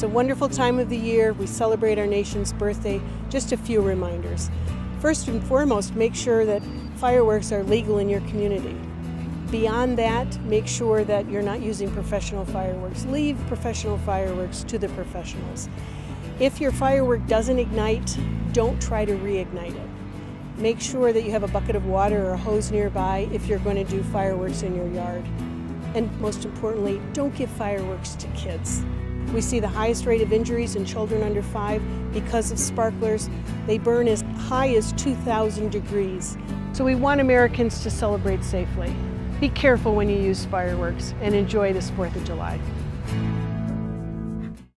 It's a wonderful time of the year. We celebrate our nation's birthday. Just a few reminders. First and foremost, make sure that fireworks are legal in your community. Beyond that, make sure that you're not using professional fireworks. Leave professional fireworks to the professionals. If your firework doesn't ignite, don't try to reignite it. Make sure that you have a bucket of water or a hose nearby if you're going to do fireworks in your yard. And most importantly, don't give fireworks to kids. We see the highest rate of injuries in children under five because of sparklers. They burn as high as 2,000 degrees. So we want Americans to celebrate safely. Be careful when you use fireworks and enjoy this 4th of July.